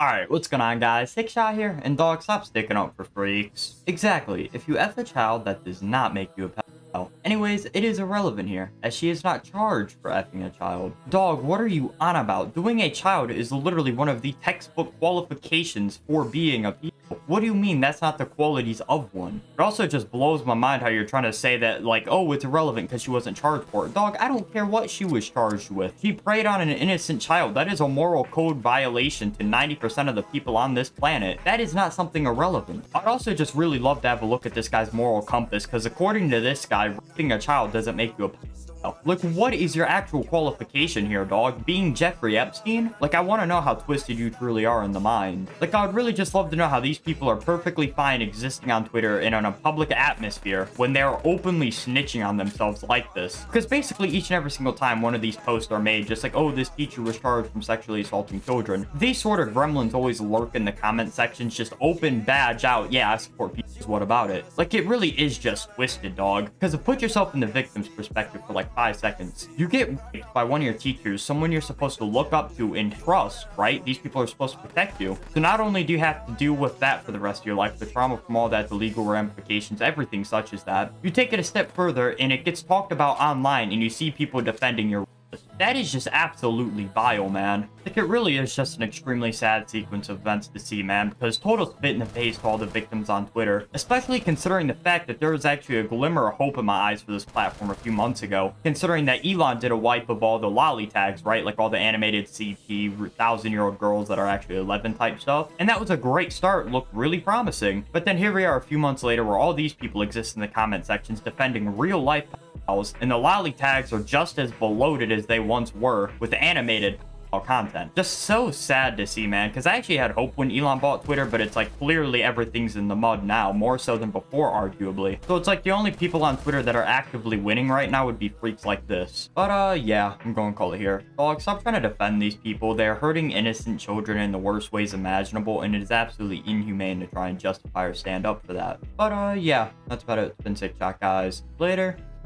Alright, what's going on guys? 6-Shot here, and dog, stop sticking up for freaks. Exactly, if you F a child, that does not make you a pedophile. Anyways, it is irrelevant here, as she is not charged for effing a child. Dog, what are you on about? Doing a child is literally one of the textbook qualifications for being a pedophile. What do you mean that's not the qualities of one? It also just blows my mind how you're trying to say that, like, oh, it's irrelevant because she wasn't charged for it. Dog, I don't care what she was charged with. She preyed on an innocent child. That is a moral code violation to 90% of the people on this planet. That is not something irrelevant. I'd also just really love to have a look at this guy's moral compass because according to this guy, raping a child doesn't make you a like, what is your actual qualification here, dog? Being Jeffrey Epstein? Like, I want to know how twisted you truly are in the mind. Like, I would really just love to know how these people are perfectly fine existing on Twitter and in a public atmosphere when they're openly snitching on themselves like this. Because basically, each and every single time one of these posts are made, just like, oh, this teacher was charged from sexually assaulting children, these sort of gremlins always lurk in the comment sections, just open badge out, yeah, I support people, what about it? Like, it really is just twisted, dog. Because to put yourself in the victim's perspective for like five seconds. You get raped by one of your teachers, someone you're supposed to look up to and trust, right? These people are supposed to protect you. So not only do you have to deal with that for the rest of your life, the trauma from all that, the legal ramifications, everything such as that, you take it a step further and it gets talked about online and you see people defending your that is just absolutely vile, man. Like, it really is just an extremely sad sequence of events to see, man, because total spit in the face to all the victims on Twitter, especially considering the fact that there was actually a glimmer of hope in my eyes for this platform a few months ago, considering that Elon did a wipe of all the loli tags, right? Like all the animated CP, 1,000-year-old girls that are actually 11 type stuff. And that was a great start, looked really promising. But then here we are a few months later where all these people exist in the comment sections defending real-life and the loli tags are just as bloated as they once were with animated content. Just so sad to see, man, because I actually had hope when Elon bought Twitter, but it's like clearly everything's in the mud now, more so than before, arguably. So it's like the only people on Twitter that are actively winning right now would be freaks like this. But uh, yeah, I'm going to call it here. Dog, stop trying to defend these people. They're hurting innocent children in the worst ways imaginable, and it is absolutely inhumane to try and justify or stand up for that. But uh, yeah, that's about it. It's been Sick guys. Later.